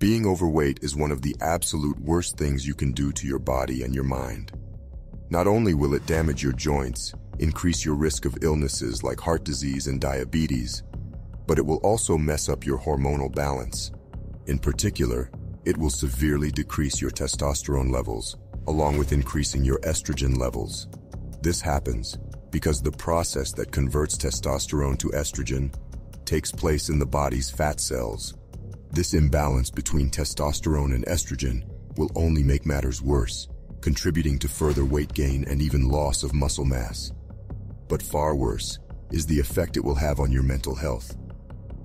Being overweight is one of the absolute worst things you can do to your body and your mind. Not only will it damage your joints, increase your risk of illnesses like heart disease and diabetes, but it will also mess up your hormonal balance. In particular, it will severely decrease your testosterone levels, along with increasing your estrogen levels. This happens because the process that converts testosterone to estrogen takes place in the body's fat cells. This imbalance between testosterone and estrogen will only make matters worse, contributing to further weight gain and even loss of muscle mass. But far worse is the effect it will have on your mental health.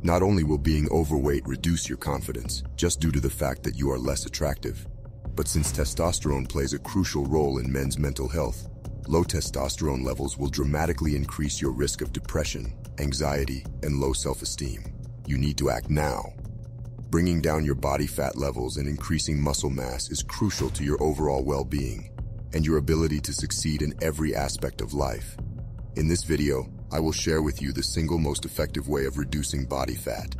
Not only will being overweight reduce your confidence, just due to the fact that you are less attractive, but since testosterone plays a crucial role in men's mental health, low testosterone levels will dramatically increase your risk of depression, anxiety, and low self-esteem. You need to act now. Bringing down your body fat levels and increasing muscle mass is crucial to your overall well-being and your ability to succeed in every aspect of life. In this video, I will share with you the single most effective way of reducing body fat.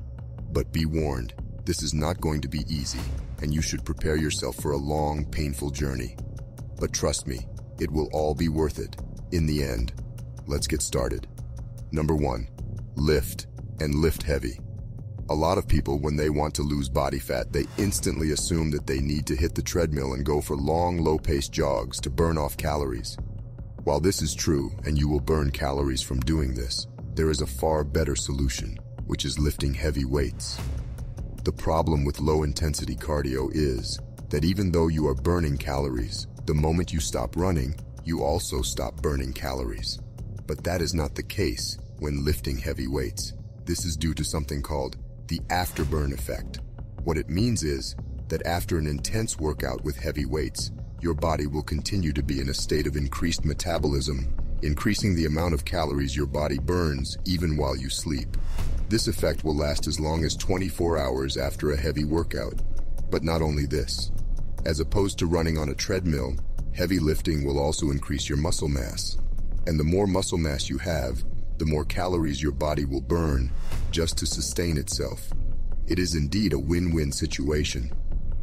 But be warned, this is not going to be easy, and you should prepare yourself for a long, painful journey. But trust me, it will all be worth it. In the end, let's get started. Number one, lift and lift heavy. A lot of people, when they want to lose body fat, they instantly assume that they need to hit the treadmill and go for long, low-paced jogs to burn off calories. While this is true, and you will burn calories from doing this, there is a far better solution, which is lifting heavy weights. The problem with low-intensity cardio is that even though you are burning calories, the moment you stop running, you also stop burning calories. But that is not the case when lifting heavy weights. This is due to something called the afterburn effect. What it means is that after an intense workout with heavy weights, your body will continue to be in a state of increased metabolism, increasing the amount of calories your body burns even while you sleep. This effect will last as long as 24 hours after a heavy workout. But not only this. As opposed to running on a treadmill, heavy lifting will also increase your muscle mass. And the more muscle mass you have, the more calories your body will burn just to sustain itself. It is indeed a win-win situation.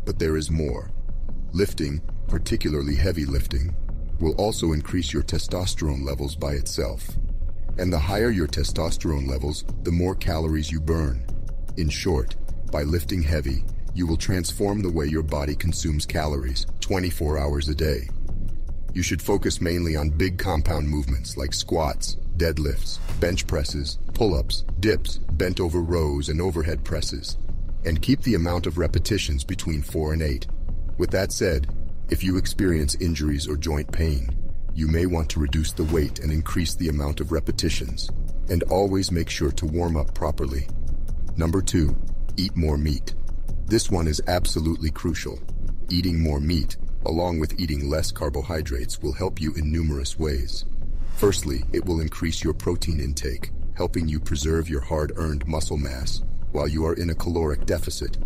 But there is more. Lifting, particularly heavy lifting, will also increase your testosterone levels by itself. And the higher your testosterone levels, the more calories you burn. In short, by lifting heavy, you will transform the way your body consumes calories 24 hours a day. You should focus mainly on big compound movements like squats, deadlifts, bench presses, pull-ups, dips, bent over rows, and overhead presses. And keep the amount of repetitions between 4 and 8. With that said, if you experience injuries or joint pain, you may want to reduce the weight and increase the amount of repetitions. And always make sure to warm up properly. Number two, eat more meat. This one is absolutely crucial. Eating more meat, along with eating less carbohydrates, will help you in numerous ways. Firstly, it will increase your protein intake, helping you preserve your hard-earned muscle mass while you are in a caloric deficit.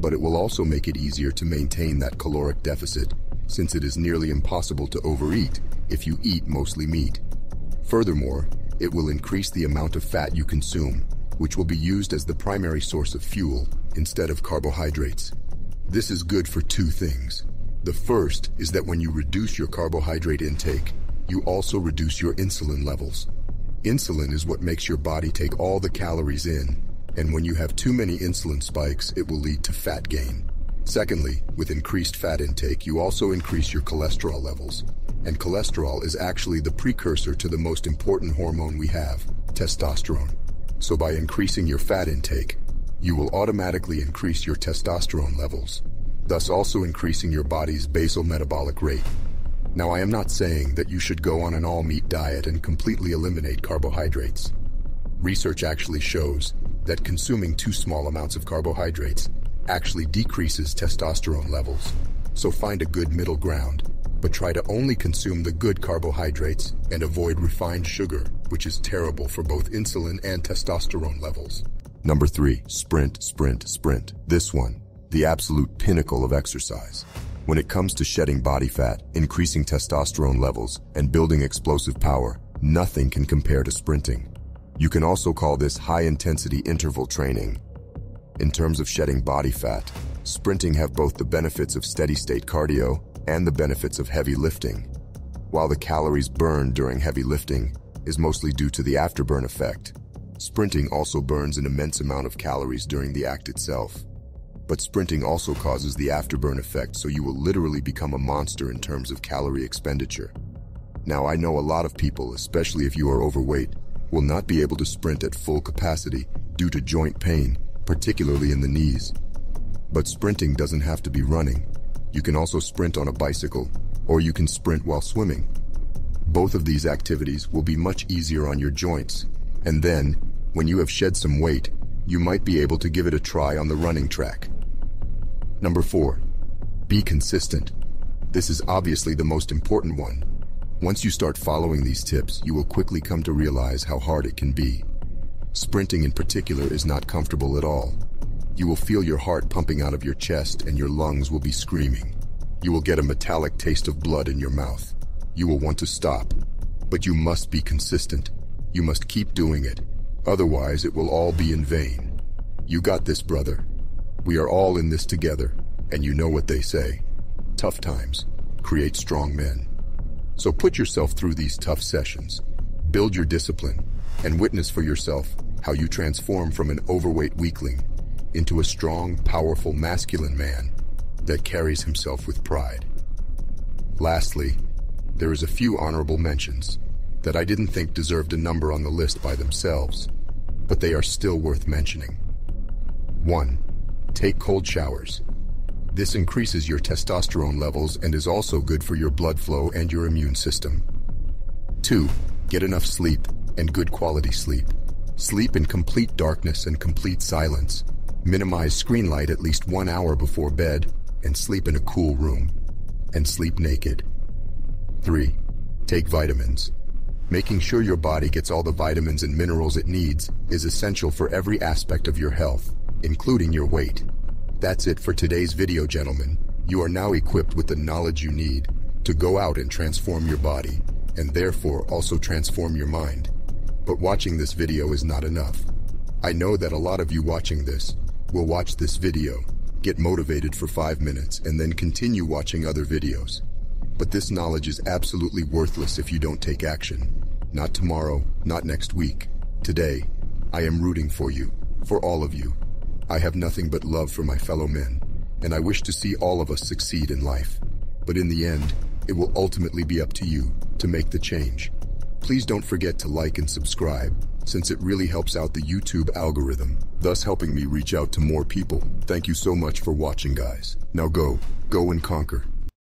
But it will also make it easier to maintain that caloric deficit, since it is nearly impossible to overeat if you eat mostly meat. Furthermore, it will increase the amount of fat you consume, which will be used as the primary source of fuel instead of carbohydrates. This is good for two things. The first is that when you reduce your carbohydrate intake, you also reduce your insulin levels. Insulin is what makes your body take all the calories in, and when you have too many insulin spikes, it will lead to fat gain. Secondly, with increased fat intake, you also increase your cholesterol levels. And cholesterol is actually the precursor to the most important hormone we have, testosterone. So by increasing your fat intake, you will automatically increase your testosterone levels, thus also increasing your body's basal metabolic rate. Now I am not saying that you should go on an all-meat diet and completely eliminate carbohydrates. Research actually shows that consuming too small amounts of carbohydrates actually decreases testosterone levels. So find a good middle ground, but try to only consume the good carbohydrates and avoid refined sugar, which is terrible for both insulin and testosterone levels. Number three, sprint, sprint, sprint. This one, the absolute pinnacle of exercise. When it comes to shedding body fat, increasing testosterone levels, and building explosive power, nothing can compare to sprinting. You can also call this high-intensity interval training. In terms of shedding body fat, sprinting have both the benefits of steady-state cardio and the benefits of heavy lifting. While the calories burned during heavy lifting is mostly due to the afterburn effect, sprinting also burns an immense amount of calories during the act itself. But sprinting also causes the afterburn effect, so you will literally become a monster in terms of calorie expenditure. Now, I know a lot of people, especially if you are overweight, will not be able to sprint at full capacity due to joint pain, particularly in the knees. But sprinting doesn't have to be running. You can also sprint on a bicycle, or you can sprint while swimming. Both of these activities will be much easier on your joints. And then, when you have shed some weight, you might be able to give it a try on the running track. Number 4. Be consistent. This is obviously the most important one. Once you start following these tips, you will quickly come to realize how hard it can be. Sprinting in particular is not comfortable at all. You will feel your heart pumping out of your chest and your lungs will be screaming. You will get a metallic taste of blood in your mouth. You will want to stop. But you must be consistent. You must keep doing it. Otherwise, it will all be in vain. You got this, brother. We are all in this together, and you know what they say. Tough times create strong men. So put yourself through these tough sessions, build your discipline, and witness for yourself how you transform from an overweight weakling into a strong, powerful, masculine man that carries himself with pride. Lastly, there is a few honorable mentions that I didn't think deserved a number on the list by themselves, but they are still worth mentioning. 1. Take cold showers. This increases your testosterone levels and is also good for your blood flow and your immune system. 2. Get enough sleep and good quality sleep. Sleep in complete darkness and complete silence. Minimize screen light at least one hour before bed and sleep in a cool room. And sleep naked. 3. Take vitamins. Making sure your body gets all the vitamins and minerals it needs is essential for every aspect of your health, including your weight. That's it for today's video, gentlemen. You are now equipped with the knowledge you need to go out and transform your body, and therefore also transform your mind. But watching this video is not enough. I know that a lot of you watching this will watch this video, get motivated for five minutes, and then continue watching other videos. But this knowledge is absolutely worthless if you don't take action. Not tomorrow, not next week. Today, I am rooting for you, for all of you. I have nothing but love for my fellow men, and I wish to see all of us succeed in life. But in the end, it will ultimately be up to you to make the change. Please don't forget to like and subscribe, since it really helps out the YouTube algorithm, thus helping me reach out to more people. Thank you so much for watching, guys. Now go, go and conquer.